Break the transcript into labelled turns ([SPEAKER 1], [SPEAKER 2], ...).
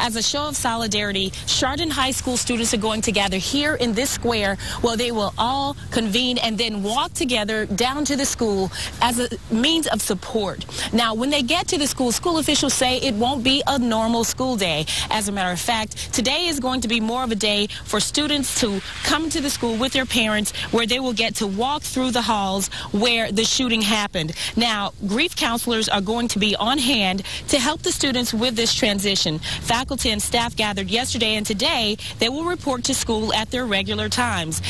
[SPEAKER 1] As a show of solidarity, Chardon High School students are going to gather here in this square where they will all convene and then walk together down to the school as a means of support. Now, when they get to the school, school officials say it won't be a normal school day. As a matter of fact, today is going to be more of a day for students to come to the school with their parents where they will get to walk through the halls where the shooting happened. Now, grief counselors are going to be on hand to help the students with this transition. Faculty and staff gathered yesterday and today they will report to school at their regular times.